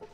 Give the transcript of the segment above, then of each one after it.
you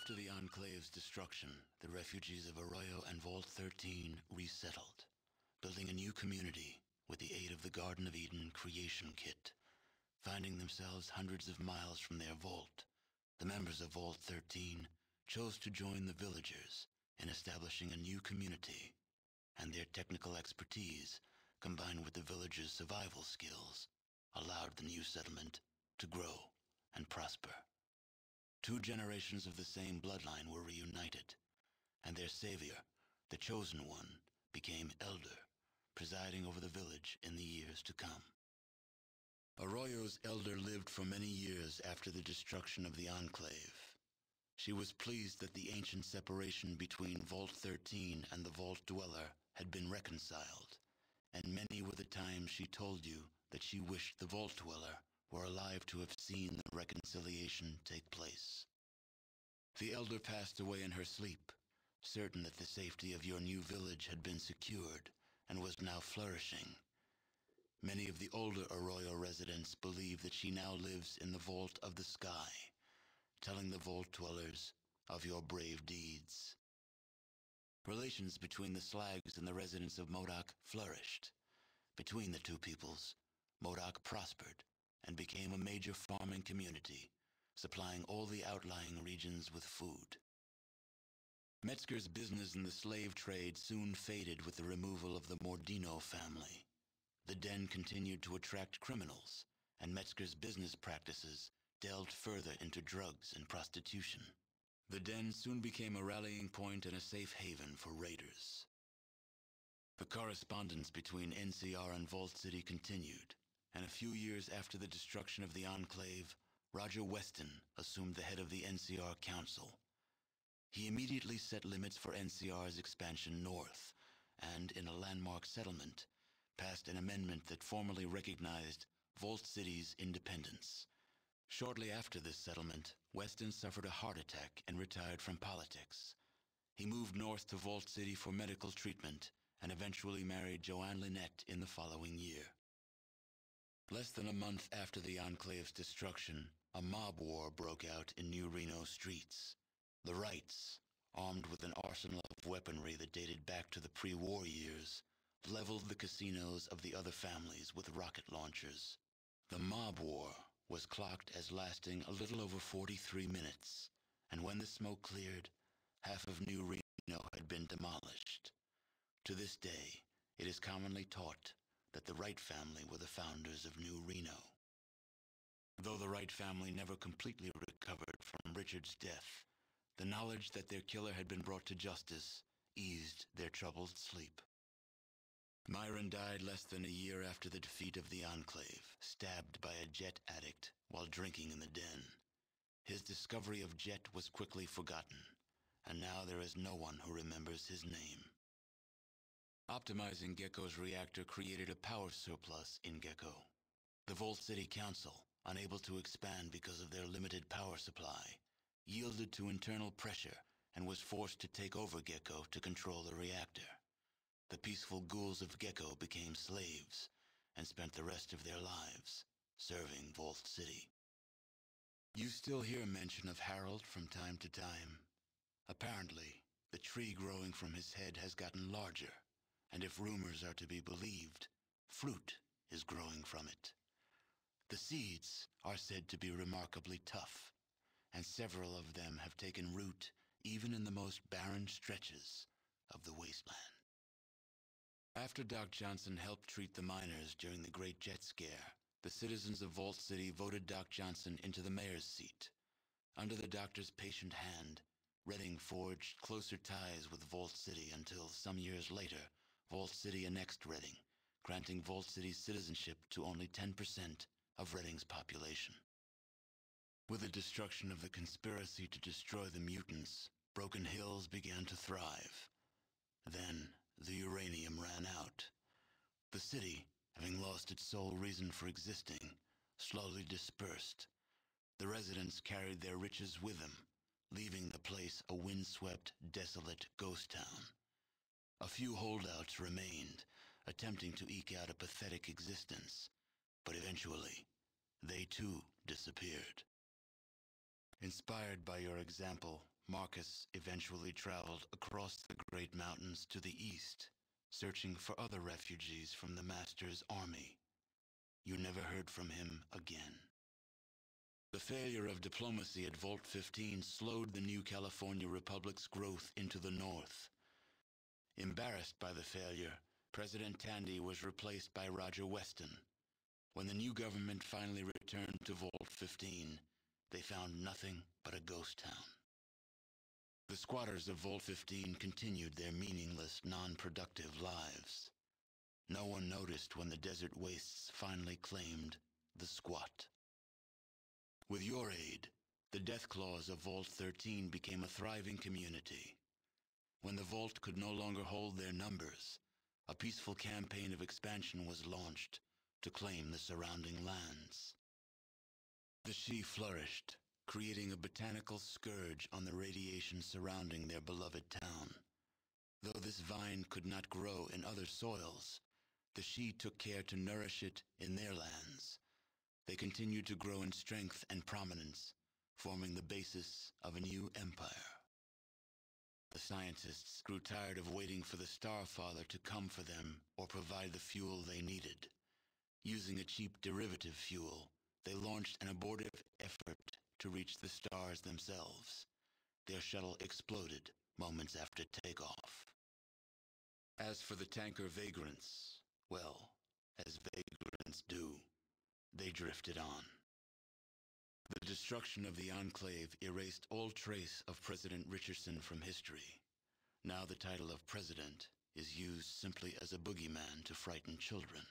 After the Enclave's destruction, the refugees of Arroyo and Vault 13 resettled, building a new community with the aid of the Garden of Eden Creation Kit. Finding themselves hundreds of miles from their vault, the members of Vault 13 chose to join the villagers in establishing a new community, and their technical expertise, combined with the villagers' survival skills, allowed the new settlement to grow and prosper. Two generations of the same bloodline were reunited, and their savior, the Chosen One, became elder, presiding over the village in the years to come. Arroyo's elder lived for many years after the destruction of the Enclave. She was pleased that the ancient separation between Vault 13 and the Vault Dweller had been reconciled, and many were the times she told you that she wished the Vault Dweller were alive to have seen the reconciliation take place. The elder passed away in her sleep, certain that the safety of your new village had been secured and was now flourishing. Many of the older Arroyo residents believe that she now lives in the vault of the sky, telling the vault dwellers of your brave deeds. Relations between the Slags and the residents of Modoc flourished. Between the two peoples, Modoc prospered and became a major farming community, supplying all the outlying regions with food. Metzger's business in the slave trade soon faded with the removal of the Mordino family. The den continued to attract criminals, and Metzger's business practices delved further into drugs and prostitution. The den soon became a rallying point and a safe haven for raiders. The correspondence between NCR and Vault City continued, and a few years after the destruction of the Enclave, Roger Weston assumed the head of the NCR Council. He immediately set limits for NCR's expansion north, and in a landmark settlement, passed an amendment that formally recognized Vault City's independence. Shortly after this settlement, Weston suffered a heart attack and retired from politics. He moved north to Vault City for medical treatment and eventually married Joanne Lynette in the following year. Less than a month after the Enclave's destruction, a mob war broke out in New Reno streets. The Wrights, armed with an arsenal of weaponry that dated back to the pre-war years, leveled the casinos of the other families with rocket launchers. The mob war was clocked as lasting a little over 43 minutes, and when the smoke cleared, half of New Reno had been demolished. To this day, it is commonly taught that the Wright family were the founders of New Reno. Though the Wright family never completely recovered from Richard's death, the knowledge that their killer had been brought to justice eased their troubled sleep. Myron died less than a year after the defeat of the Enclave, stabbed by a jet addict while drinking in the den. His discovery of Jet was quickly forgotten, and now there is no one who remembers his name. Optimizing Gecko's reactor created a power surplus in Gecko. The Vault City Council, unable to expand because of their limited power supply, yielded to internal pressure and was forced to take over Gecko to control the reactor. The peaceful ghouls of Gecko became slaves and spent the rest of their lives serving Vault City. You still hear mention of Harold from time to time. Apparently, the tree growing from his head has gotten larger, and if rumors are to be believed, fruit is growing from it. The seeds are said to be remarkably tough, and several of them have taken root even in the most barren stretches of the wasteland. After Doc Johnson helped treat the miners during the Great Jet Scare, the citizens of Vault City voted Doc Johnson into the mayor's seat. Under the doctor's patient hand, Redding forged closer ties with Vault City until some years later, Vault City annexed Redding, granting Vault City citizenship to only 10% of Redding's population. With the destruction of the conspiracy to destroy the mutants, Broken Hills began to thrive. Then, the uranium ran out. The city, having lost its sole reason for existing, slowly dispersed. The residents carried their riches with them, leaving the place a windswept, desolate ghost town. A few holdouts remained, attempting to eke out a pathetic existence, but eventually, they too disappeared. Inspired by your example, Marcus eventually traveled across the Great Mountains to the east, searching for other refugees from the Master's army. You never heard from him again. The failure of diplomacy at Vault 15 slowed the new California Republic's growth into the north. Embarrassed by the failure, President Tandy was replaced by Roger Weston. When the new government finally returned to Vault 15, they found nothing but a ghost town. The squatters of Vault 15 continued their meaningless, non-productive lives. No one noticed when the desert wastes finally claimed the squat. With your aid, the Death Deathclaws of Vault 13 became a thriving community. When the Vault could no longer hold their numbers, a peaceful campaign of expansion was launched to claim the surrounding lands. The Shi flourished, creating a botanical scourge on the radiation surrounding their beloved town. Though this vine could not grow in other soils, the Shi took care to nourish it in their lands. They continued to grow in strength and prominence, forming the basis of a new empire. The scientists grew tired of waiting for the Starfather to come for them or provide the fuel they needed. Using a cheap derivative fuel, they launched an abortive effort to reach the stars themselves. Their shuttle exploded moments after takeoff. As for the tanker vagrants, well, as vagrants do, they drifted on. The destruction of the Enclave erased all trace of President Richardson from history. Now the title of president is used simply as a boogeyman to frighten children.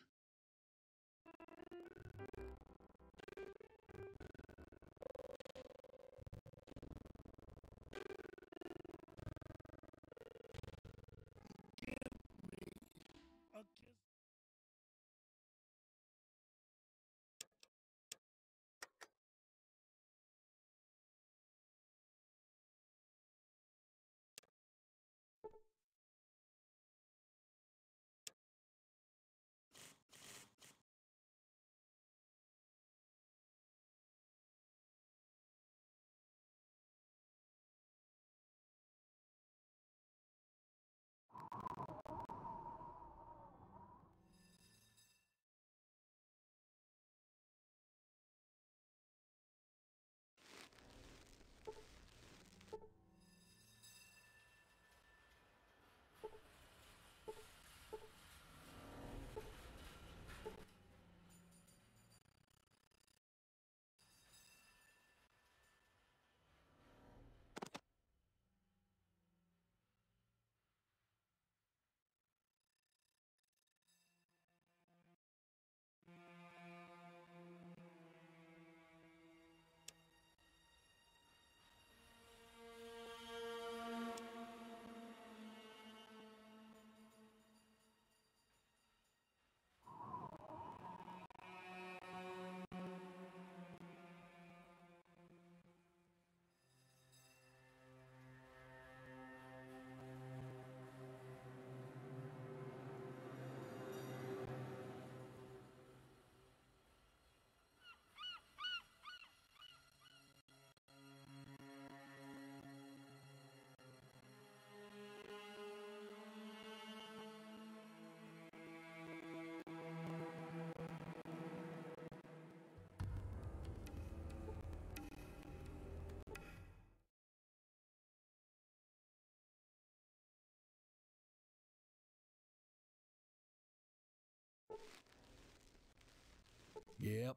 Yep.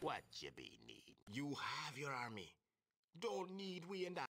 What you be need? You have your army. Don't need we and I.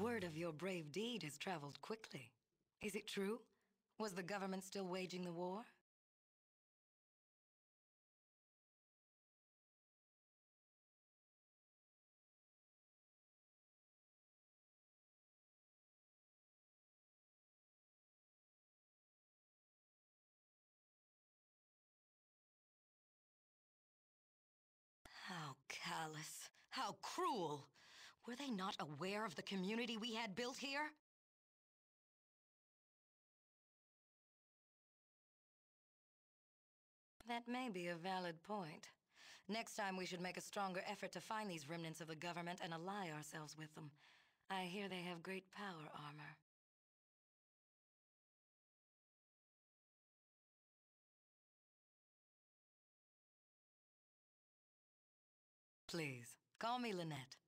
Word of your brave deed has traveled quickly. Is it true? Was the government still waging the war? How callous. How cruel. Were they not aware of the community we had built here? That may be a valid point. Next time we should make a stronger effort to find these remnants of the government and ally ourselves with them. I hear they have great power armor. Please, call me Lynette.